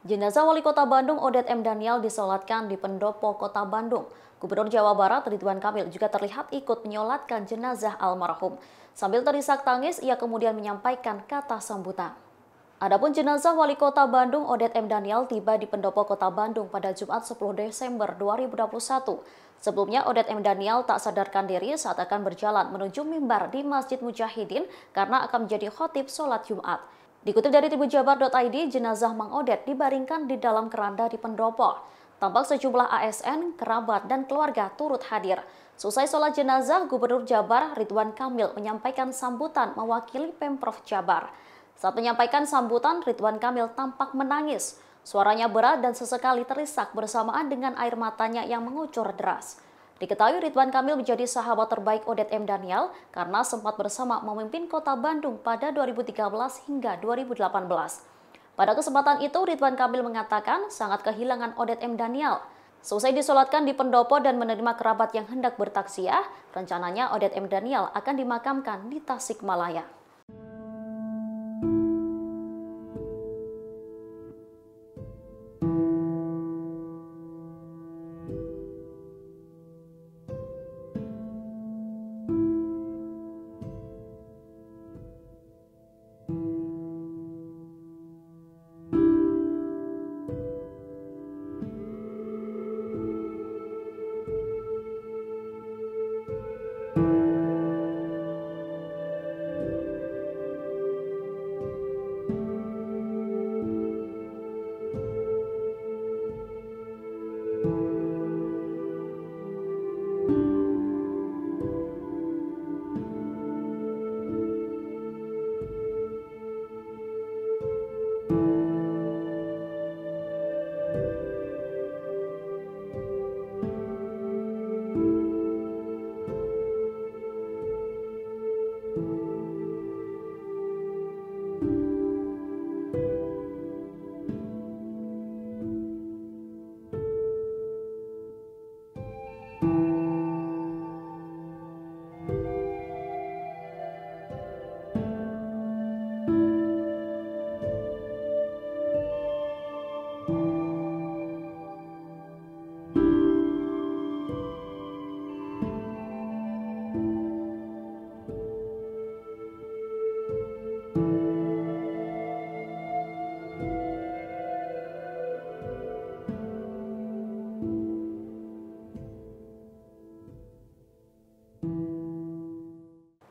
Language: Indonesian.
Jenazah Wali Kota Bandung Odet M. Daniel disolatkan di Pendopo Kota Bandung. Gubernur Jawa Barat Ridwan Kamil juga terlihat ikut menyolatkan jenazah almarhum. Sambil terisak tangis, ia kemudian menyampaikan kata sambutan. Adapun jenazah Wali Kota Bandung Odet M. Daniel tiba di Pendopo Kota Bandung pada Jumat 10 Desember 2021. Sebelumnya Odet M. Daniel tak sadarkan diri saat akan berjalan menuju mimbar di Masjid Mujahidin karena akan menjadi khotib sholat Jumat. Dikutip dari tibujabar.id, jenazah Mang Odet dibaringkan di dalam keranda di pendopo. Tampak sejumlah ASN, kerabat, dan keluarga turut hadir. Selesai sholat jenazah, Gubernur Jabar Ridwan Kamil menyampaikan sambutan mewakili Pemprov Jabar. Saat menyampaikan sambutan, Ridwan Kamil tampak menangis. Suaranya berat dan sesekali terisak bersamaan dengan air matanya yang mengucur deras. Diketahui Ridwan Kamil menjadi sahabat terbaik Odet M. Daniel karena sempat bersama memimpin kota Bandung pada 2013 hingga 2018. Pada kesempatan itu, Ridwan Kamil mengatakan sangat kehilangan Odet M. Daniel. Selesai disolatkan di pendopo dan menerima kerabat yang hendak bertaksiah, rencananya Odet M. Daniel akan dimakamkan di Tasikmalaya.